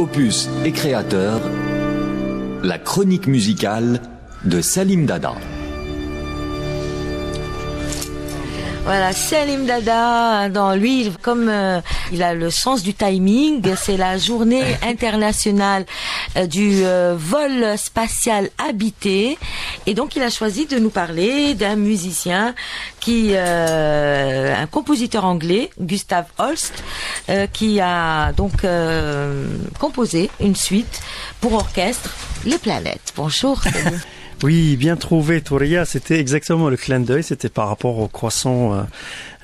opus et créateur, la chronique musicale de Salim Dada. Voilà, Salim Dada, dans lui, comme euh, il a le sens du timing, c'est la journée internationale euh, du euh, vol spatial habité. Et donc, il a choisi de nous parler d'un musicien qui, un compositeur anglais, Gustav Holst, qui a donc composé une suite pour orchestre, Les Planètes. Bonjour. Oui, bien trouvé, Touria. C'était exactement le clin d'œil. C'était par rapport au croissant euh,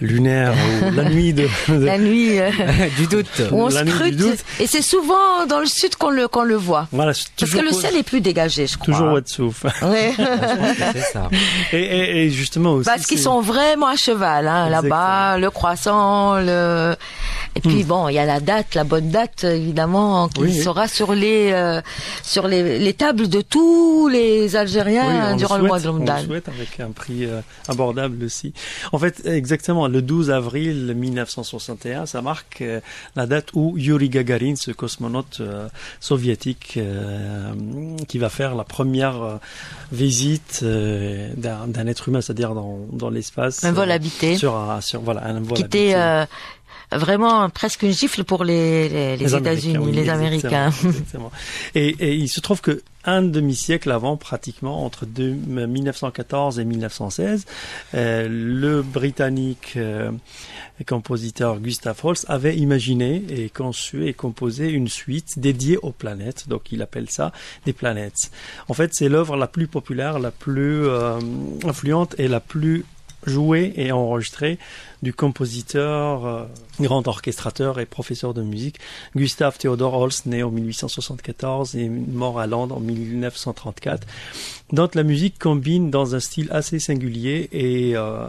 lunaire ou la nuit de, la nuit euh, du doute. Où on scrute. Et c'est souvent dans le sud qu'on le qu'on le voit. Voilà, Parce que le ciel est plus dégagé, je crois. Toujours Watsouf. Ouais. c'est ça. Et, et, et, justement aussi. Parce qu'ils sont vraiment à cheval, hein, là-bas, le croissant, le. Et puis hmm. bon, il y a la date, la bonne date évidemment, qui sera sur les euh, sur les, les, tables de tous les Algériens durant le, mois de Ramadan. On le souhaite avec un prix euh, abordable aussi. En fait, exactement, le 12 avril 1961, ça marque euh, la date où Yuri Gagarin, ce cosmonaute soviétique, qui va faire la première visite d'un être humain, c'est-à-dire dans, dans l'espace. Un vol habité. Sur, sur voilà, un vol habité. Vraiment presque une gifle pour les, les, les, États-Unis, les Américains. Exactement. Et, et, il se trouve que un demi-siècle avant, pratiquement entre 1914 et 1916, euh, le Britannique euh, compositeur Gustav Holst avait imaginé et conçu et composé une suite dédiée aux planètes. Donc il appelle ça des planètes. En fait, c'est l'œuvre la plus populaire, la plus euh, influente et la plus joué et enregistré du compositeur, euh, grand orchestrateur et professeur de musique Gustav Theodor Holst, né en 1874 et mort à Londres en 1934. Donc la musique combine dans un style assez singulier et, euh,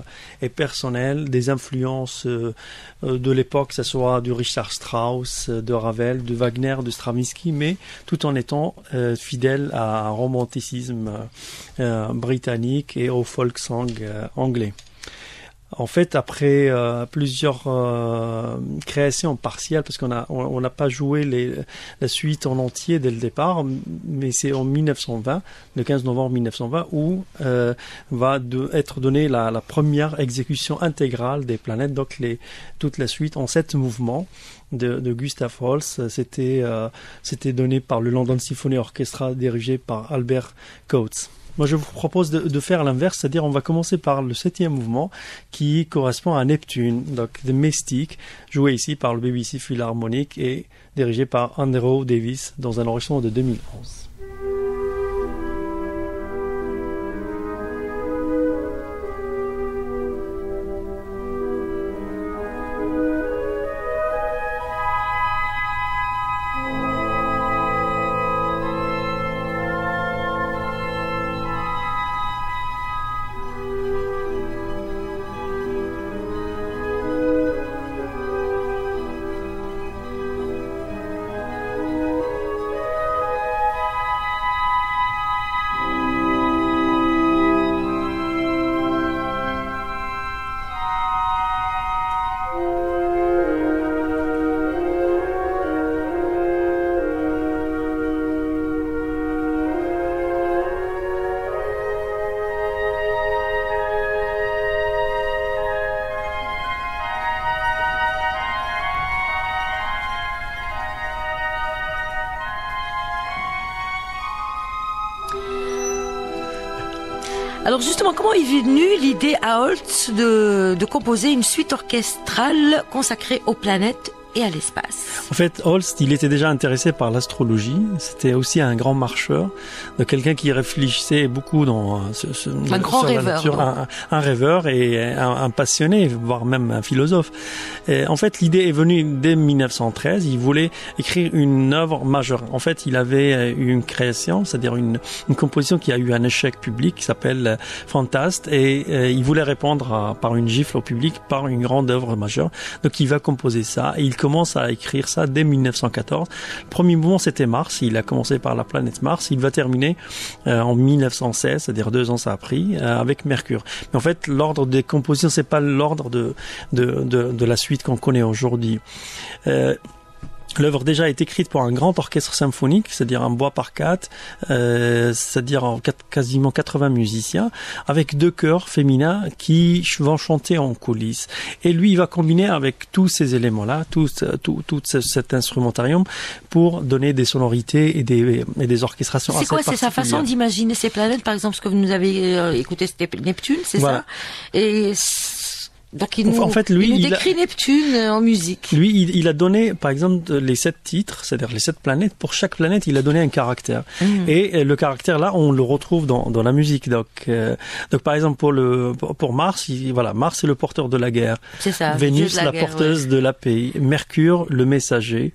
personnel des influences euh, de l'époque, que ce soit du Richard Strauss, de Ravel, de Wagner, de Stravinsky, mais tout en étant fidèle à un romanticisme britannique et au folk song anglais. En fait, après euh, plusieurs euh, créations partielles, parce qu'on a on n'a pas joué les, la suite en entier dès le départ, mais c'est en 1920, le 15 novembre 1920, où euh, va être donnée la, la, première exécution intégrale des planètes, donc les, toute la suite en sept mouvements. De, de Gustav Holst, c'était euh, c'était donné par le London Symphony Orchestra dirigé par Albert Coates. Moi, je vous propose de, faire l'inverse, c'est-à-dire on va commencer par le septième mouvement qui correspond à Neptune, donc The Mystic, joué ici par le BBC Philharmonic et dirigé par Andrew Davis dans un enregistrement de 2011. Alors justement, comment est venue l'idée à Holtz de, de composer une suite orchestrale consacrée aux planètes et à l'espace? En fait, Holst, il était déjà intéressé par l'astrologie. C'était aussi un grand marcheur, de quelqu'un qui réfléchissait beaucoup dans ce, ce un grand rêveur, un, rêveur et un, passionné, voire même un philosophe. Et en fait, l'idée est venue dès 1913. Il voulait écrire une œuvre majeure. En fait, il avait eu une création, c'est-à-dire une, une, composition qui a eu un échec public, qui s'appelle Fantaste, et euh, il voulait répondre par une gifle au public par une grande œuvre majeure. Donc, il va composer ça. Et il commence à écrire ça dès 1914. Le premier mouvement, c'était Mars. Il a commencé par la planète Mars. Il va terminer euh, en 1916, c'est-à-dire deux ans ça a pris, euh, avec Mercure. Mais en fait, l'ordre des compositions, c'est pas l'ordre de, de, de, de, la suite qu'on connaît aujourd'hui. Euh, L'œuvre déjà est écrite pour un grand orchestre symphonique, c'est-à-dire un bois par quatre, euh, c'est-à-dire en quasiment 80 musiciens, avec deux chœurs féminins qui vont chanter en coulisses. Et lui, il va combiner avec tous ces éléments-là, tout, tout, tout cet instrumentarium, pour donner des sonorités et des, et des orchestrations. C'est quoi C'est sa façon d'imaginer ces planètes, par exemple, ce que vous nous avez euh, écouté, c'était Neptune, c'est ça? Et donc il nous, en fait, lui, il, décrit Neptune euh, en musique. Lui, il, a donné, par exemple, les sept titres, c'est-à-dire les sept planètes. Pour chaque planète, il a donné un caractère. Mmh. Et euh, le caractère là, on le retrouve dans, dans la musique. Donc, euh, donc par exemple pour le pour Mars, il, voilà, Mars est le porteur de la guerre. C'est ça. Vénus, la, porteuse de la paix. Mercure, le messager.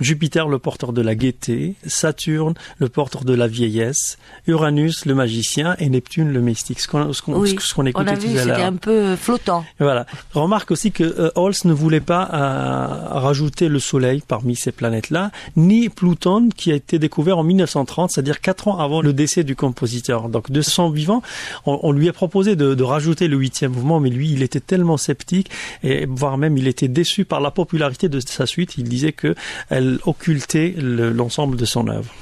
Jupiter, le porteur de la gaieté. Saturne, le porteur de la vieillesse. Uranus, le magicien, et Neptune, le mystique. Ce qu'on ce qu'on oui. écoutait on a vu, C'était un peu flottant. Voilà. Remarque aussi que euh, ne voulait pas euh, rajouter le Soleil parmi ces planètes-là, ni Pluton qui a été découvert en 1930, c'est-à-dire quatre ans avant le décès du compositeur. Donc de son vivant, on, lui a proposé de, rajouter le huitième mouvement, mais lui, il était tellement sceptique et voire même il était déçu par la popularité de sa suite. Il disait que elle occultait l'ensemble de son œuvre.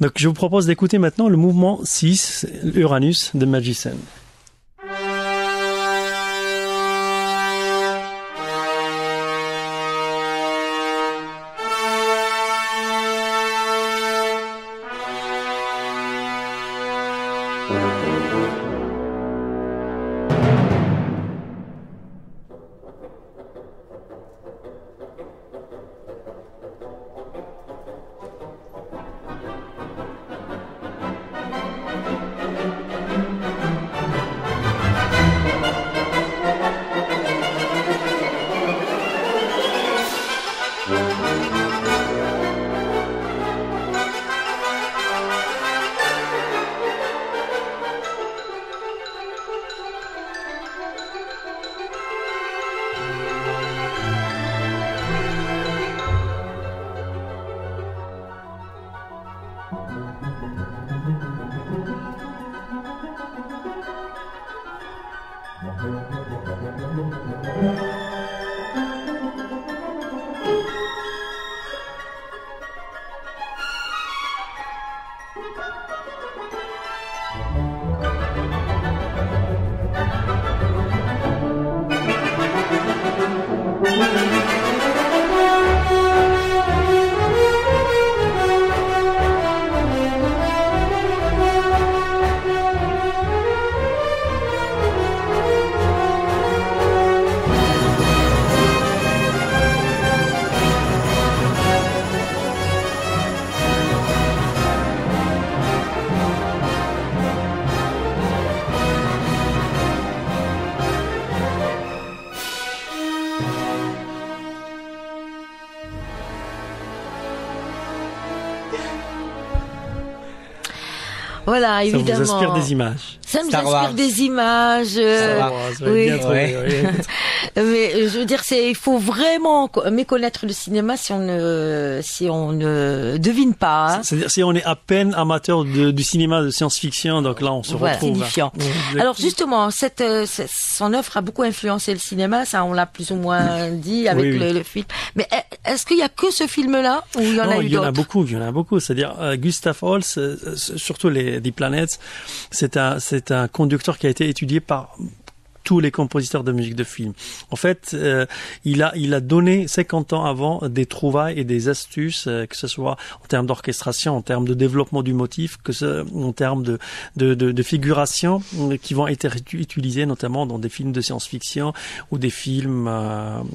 Donc je vous propose d'écouter maintenant le mouvement 6, Uranus de Magician. Voilà, évidemment. Ça vous inspire des images. Ça me inspire des images. Euh, oui. Mais euh, je veux dire, c'est il faut vraiment méconnaître le cinéma si on ne si on ne devine pas. Hein. C'est-à-dire si on est à peine amateur de, du cinéma de science-fiction, donc là on se voilà, retrouve. Signifiant. Alors justement, cette, euh, son œuvre a beaucoup influencé le cinéma, ça on l'a plus ou moins dit avec le, le, film. Mais est-ce qu'il y a que ce film-là ou il y en non, a eu Il y en a beaucoup, il y en a beaucoup. C'est-à-dire euh, Gustav Holst, surtout les, un c'est un conducteur qui a été étudié par tous les compositeurs de musique de film. En fait, euh, il a il a donné 50 ans avant des trouvailles et des astuces, euh, que ce soit en termes d'orchestration, en termes de développement du motif, que ce, en termes de de, de, de figuration, euh, qui vont être utilisés notamment dans des films de science-fiction ou des films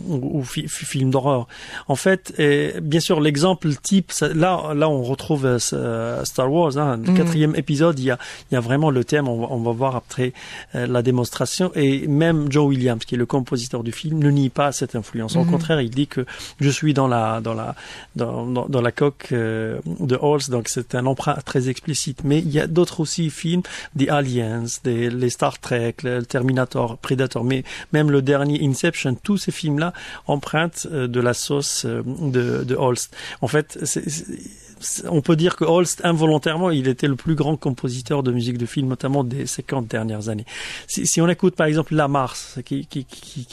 ou, films d'horreur. En fait, et bien sûr, l'exemple type, là là on retrouve Star Wars, hein, le mhm. quatrième épisode, il y a il y a vraiment le thème. On va, on va voir après la démonstration et même Joe Williams, qui est le compositeur du film, ne nie pas cette influence. Au mhm. contraire, il dit que je suis dans la dans la dans, dans, la coque euh, de Halls, donc c'est un emprunt très explicite. Mais il y a d'autres aussi films, des Aliens, des les Star Trek, le Terminator, Predator, mais même le dernier Inception, tous ces films-là empruntent euh, de la sauce euh, de, de Holst. En fait, c'est on peut dire que Holst, involontairement, il était le plus grand compositeur de musique de film, notamment des 50 dernières années. Si, si on écoute par exemple la Mars qui,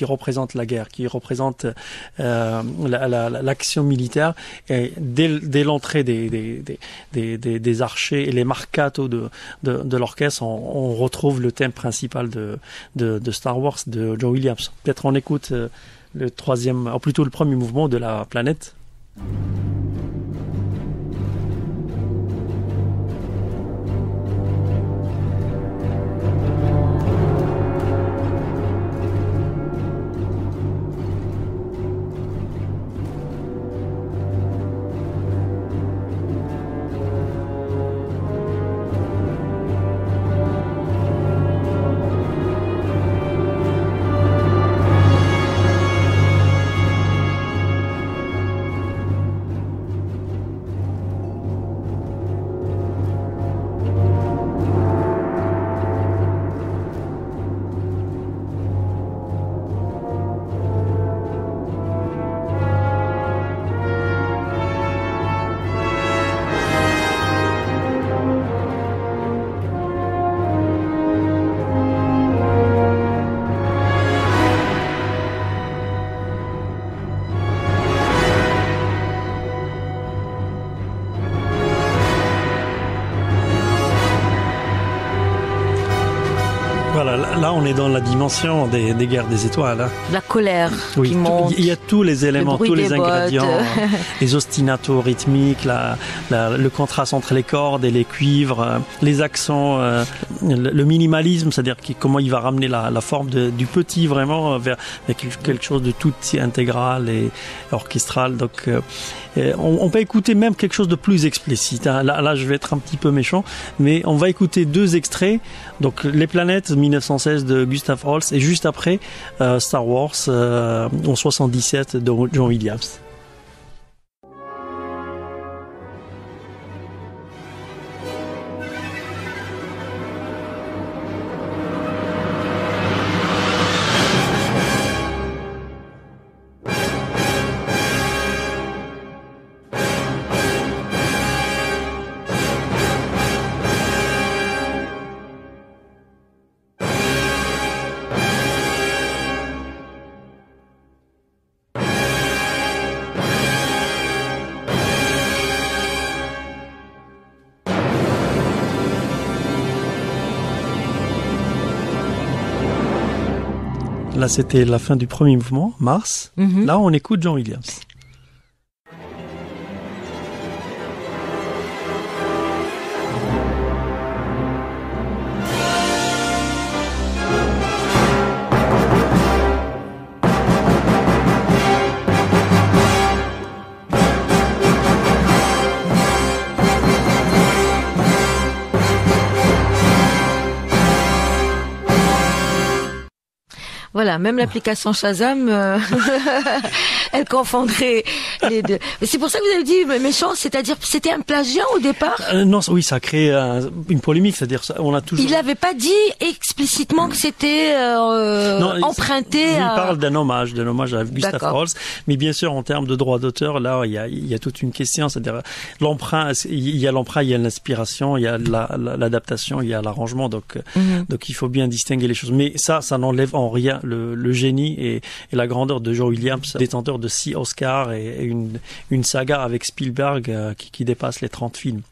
représente la guerre, qui représente euh, l'action militaire. Et dès, l'entrée des, archers et les marcato de, l'orchestre, on, retrouve le thème principal de, de, de, Star Wars de John Williams. Peut-être on écoute euh, le troisième, ou plutôt le premier mouvement de la planète. Dimension des, des guerres des étoiles. Hein. La colère qui monte. Il y a tous les éléments, tous les ingrédients, les ostinatos rythmiques, la, la, le contraste entre les cordes et les cuivres, euh, les accents, euh, le minimalisme, c'est-à-dire comment il va ramener la, la forme de, du petit vraiment vers, vers, quelque chose de tout intégral et orchestral. Donc euh, on, on, peut écouter même quelque chose de plus explicite. Hein. Là, là, je vais être un petit peu méchant, mais on va écouter deux extraits. Donc les planètes 1916 de Gustav Holst et juste après euh, Star Wars euh, en 77 de John Williams. Là, c'était la fin du premier mouvement, Mars. Mm -hmm. Là, on écoute John Williams. Voilà, même l'application Shazam, euh, elle confondrait les deux. C'est pour ça que vous avez dit méchant, c'est-à-dire c'était un plagiat au départ euh, Non, oui, ça a créé une polémique, c'est-à-dire on a toujours. Il n'avait pas dit explicitement que c'était euh, emprunté. Il, à... parle d'un hommage, d'un hommage à Gustav Holst, mais bien sûr en termes de droit d'auteur, là il y a, il y a toute une question, c'est-à-dire l'emprunt, il y a l'emprunt, il y a l'inspiration, il y a l'adaptation, la, il y a l'arrangement, donc mm -hmm. donc il faut bien distinguer les choses. Mais ça, ça n'enlève en rien le, génie et, la grandeur de Joe Williams, détenteur de six Oscars et, une, saga avec Spielberg euh, qui, qui dépasse les 30 films.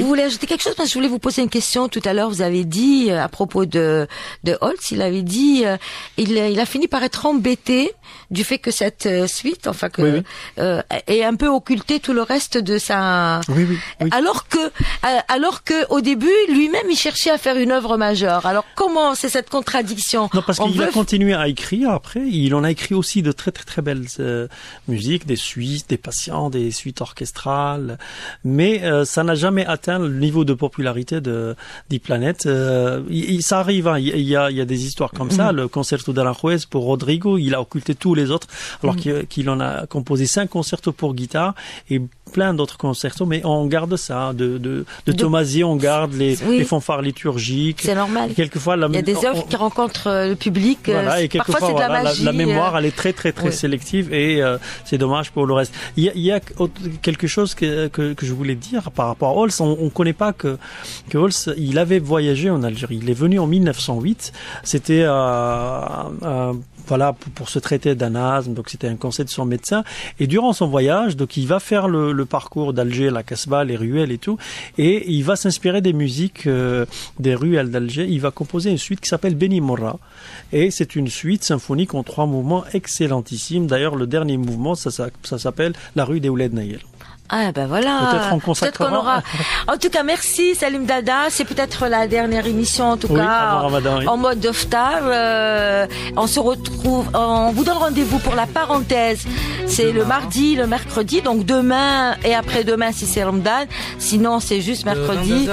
Vous voulez ajouter quelque chose? Parce que je voulais vous poser une question tout à l'heure. Vous avez dit euh, à propos de de Holtz, il avait dit euh, il, il a fini par être embêté du fait que cette euh, suite, enfin que oui. Euh, ait un peu occulté tout le reste de sa. Oui, oui, alors que alors que au début lui-même il cherchait à faire une œuvre majeure. Alors comment c'est cette contradiction? Non parce qu'il veut... a continué à écrire après. Il en a écrit aussi de très très très belles euh, musiques, des suites, des patients, des suites orchestrales, mais ça n'a jamais atteint le niveau de popularité de d'E-Planet. Euh, il, ça arrive, hein. il, y a, il y a des histoires comme mm -hmm. ça. Le concerto d'Aranjuez pour Rodrigo, il a occulté tous les autres, alors mm -hmm. qu'il qu en a composé cinq concertos pour guitare et plein d'autres concertos, mais on garde ça. De, de, de, de Tomasi, on garde les, oui. les fanfares liturgiques. C'est normal. Quelquefois, la, il y a des œuvres on, qui rencontrent le public. Voilà, et parfois, c'est de la voilà, magie. La, la, mémoire, elle est très, très, très oui. sélective et euh, c'est dommage pour le reste. Il y, a, il y a quelque chose que, que, que, je voulais dire par rapport à Holz. On, on ne connaît pas que, que il avait voyagé en Algérie. Il est venu en 1908. C'était euh, voilà pour, se traiter d'un asthme. Donc c'était un conseil de son médecin. Et durant son voyage, donc il va faire le, parcours d'Alger, la Casbah, les ruelles et tout, et il va s'inspirer des musiques euh, des ruelles d'Alger. Il va composer une suite qui s'appelle Beni Morra, et c'est une suite symphonique en trois mouvements excellentissime. D'ailleurs, le dernier mouvement, ça, ça, ça s'appelle La rue des Ouled Nayel. Ah ben voilà. Peut-être qu'on aura. En tout cas, merci Salim Dada. C'est peut-être la dernière émission en tout cas en mode d'oftar. Euh, on se retrouve. On vous donne rendez-vous pour la parenthèse. C'est le mardi, le mercredi, donc demain et après-demain si c'est Ramadan. Sinon, c'est juste mercredi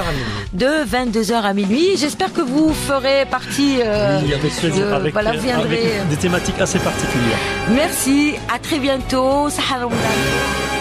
de 22h à minuit. J'espère que vous ferez partie. Euh, oui, avec, de, avec, voilà, vous viendrez. Avec des thématiques assez particulières. Merci. À très bientôt. Sahar Ramadan.